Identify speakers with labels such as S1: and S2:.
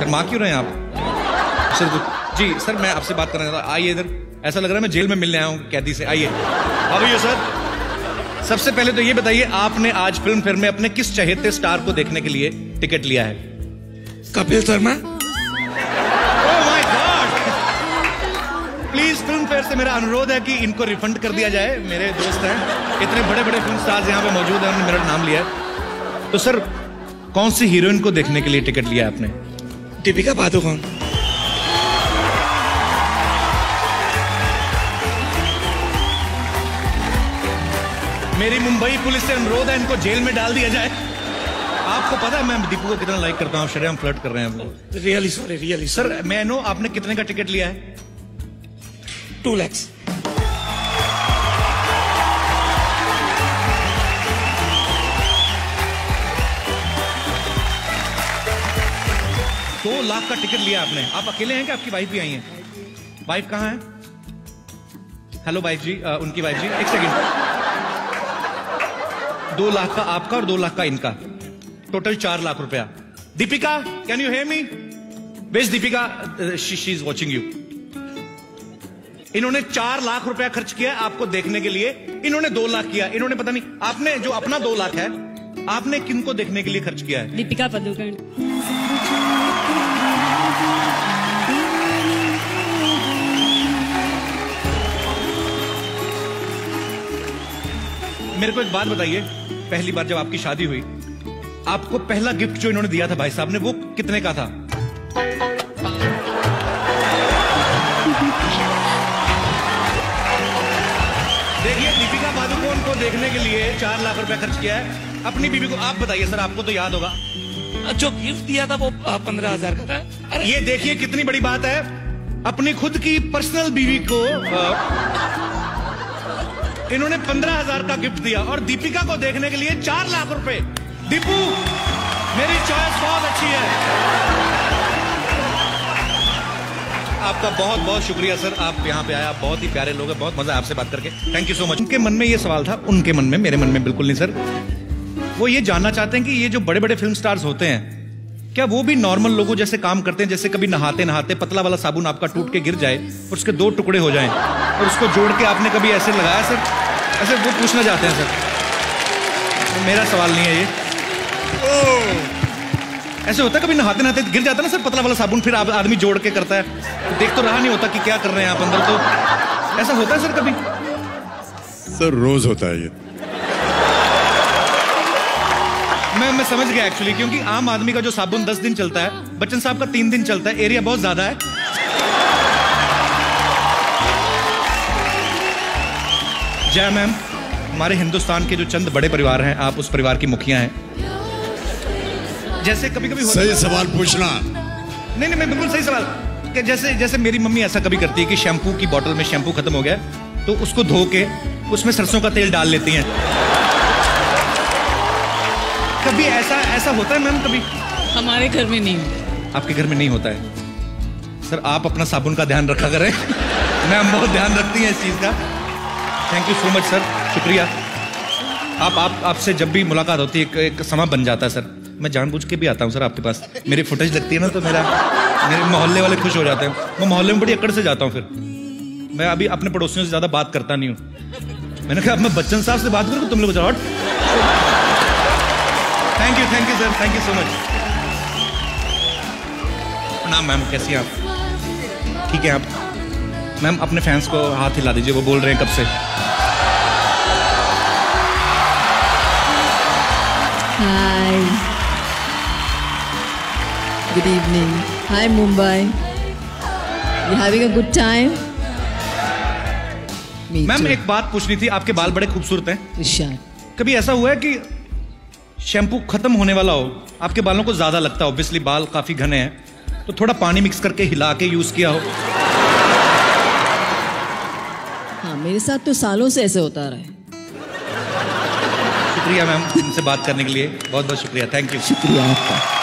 S1: शर्मा क्यों रहे हैं आप? सर जी सर मैं आपसे बात करना चाहता आइए इधर। ऐसा लग रहा है मैं जेल में मिलने आया हूँ कैदी से। आइए। आइए सर। सबसे पहले तो ये बताइए आपने आज फ़िल्म फेयर में अपने किस चहेते स्टार को देखने के लिए टिकट लिया है?
S2: Kapil Sharma.
S1: Please Filmfare से मेरा अनुरोध है कि इनको रिफंड कर दिया जाए। मेरे दोस्त हैं। इतने बड़े बड़े फ़िल्म स्टार्स यहाँ पे मौजूद हैं उन्होंने मेरा नाम लिया है। तो सर कौन सी हीरोइन को देखने के लिए टिकट लिया आपने?
S2: दीपिका पादुकोण।
S1: मेरी मुंबई पुलिस से अनुरोध है इनको जेल में डाल दिया जाए। आपको पता है मैं दीपू को कितना लाइक करता हूँ शरेआम फ्लर्ट कर रहे हैं हम लोग
S2: रियली सॉरी रियली
S1: सर मैं नो आपने कितने का टिकट लिया है?
S2: टू लैक्स
S1: लाख का टिकट लिया आपने। आप अकेले हैं कि आपकी वाइफ भी आई है? वाइफ कहाँ है? हेलो वाइफ जी आ, उनकी वाइफ जी एक सेकंड दो लाख का आपका और दो लाख का इनका। टोटल चार लाख रुपया। Deepika can you hear me base Deepika? She is watching you इन्होंने चार लाख रुपया खर्च किया आपको देखने के लिए। इन्होंने दो लाख किया। इन्होंने पता नहीं आपने जो अपना दो लाख है आपने किनको देखने के लिए खर्च किया है?
S3: दीपिका पदुकोण।
S1: मेरे को एक बात बताइए। पहली बार जब आपकी शादी हुई आपको पहला गिफ्ट जो इन्होंने दिया था भाई साहब ने वो कितने का था? देखिए दीपिका पादुकोण को देखने के लिए चार लाख रुपया खर्च किया है। अपनी बीबी को आप बताइए सर आपको तो याद होगा।
S2: जो गिफ्ट दिया था वो पंद्रह हज़ार का था।
S1: ये देखिए कितनी बड़ी बात है। अपनी खुद की पर्सनल बीवी को अ, इन्होंने पंद्रह हज़ार का गिफ्ट दिया और दीपिका को देखने के लिए चार लाख रुपए। दीपू, मेरी चॉइस बहुत अच्छी है। आपका बहुत बहुत शुक्रिया सर। आप यहाँ पे आप बहुत ही प्यारे लोग हैं, बहुत मज़ा आपसे बात करके। थैंक यू सो मच उनके मन में ये सवाल था, उनके मन में, मेरे मन में बिल्कुल नहीं, सर। वो ये जानना चाहते हैं कि ये जो बड़े बड़े फ़िल्म स्टार्स होते हैं क्या वो भी नॉर्मल लोगों जैसे काम करते हैं, जैसे कभी नहाते नहाते पतला वाला साबुन आपका टूट के गिर जाए और उसके दो टुकड़े हो जाएँ और उसको जोड़ के आपने कभी ऐसे लगाया? सर ऐसे वो पूछना चाहते हैं, सर। तो मेरा सवाल नहीं है ये। ऐसे होता है कभी नहाते नहाते गिर जाता है ना सर पतला वाला साबुन, फिर आदमी जोड़ के करता है। देख तो रहा नहीं होता कि क्या कर रहे हैं आप अंदर तो। ऐसा होता है सर कभी?
S4: सर, रोज होता है ये।
S1: मैं मैं समझ गया एक्चुअली क्योंकि आम आदमी का जो साबुन दस दिन चलता है बच्चन साहब का तीन दिन चलता है एरिया बहुत ज़्यादा है। जय मैम हमारे हिंदुस्तान के जो चंद बड़े परिवार हैं आप उस परिवार की मुखिया हैं। जैसे कभी कभी
S4: सही सवाल पूछना।
S1: नहीं नहीं मैं बिल्कुल सही सवाल। कि जैसे जैसे मेरी मम्मी ऐसा कभी करती है कि शैम्पू की बोतल में शैम्पू खत्म हो गया तो उसको धो के उसमें सरसों का तेल डाल लेती हैं। कभी ऐसा ऐसा होता है मैम कभी?
S3: हमारे घर में नहीं।
S1: आपके घर में नहीं होता है? सर आप अपना साबुन का ध्यान रखा करें। मैम बहुत ध्यान रखती हैं इस चीज़ का। Thank you so much sir शुक्रिया। आप आप आपसे जब भी मुलाकात होती है एक, एक समा बन जाता है सर मैं जानबूझ के भी आता हूँ सर आपके पास। मेरी फुटेज लगती है ना तो मेरा मेरे मोहल्ले वाले खुश हो जाते हैं। मैं मोहल्ले में बड़ी अकड़ से जाता हूँ फिर। मैं अभी अपने पड़ोसियों से ज़्यादा बात करता नहीं हूँ। मैंने कहा अब मैं बच्चन साहब से बात करूँ तुम लोग हट। Thank you thank you sir thank you so much प्रणाम मैम कैसी हैं आप ठीक है आप मैम अपने फैंस को हाथ हिला दीजिए वो बोल रहे हैं कब से.
S5: Good evening. Hi, Mumbai. You having a good time? Me
S1: ma'am एक बात पूछनी थी आपके बाल बड़े खूबसूरत हैं कभी ऐसा हुआ है कि शैम्पू खत्म होने वाला हो आपके बालों को ज़्यादा लगता है ऑब्वियसली बाल काफ़ी घने हैं तो थोड़ा पानी मिक्स करके हिला के यूज़ किया हो।
S5: हाँ मेरे साथ तो सालों से ऐसे होता रहा है।
S1: शुक्रिया मैम इनसे बात करने के लिए। बहुत बहुत शुक्रिया। थैंक यू
S5: शुक्रिया आपका।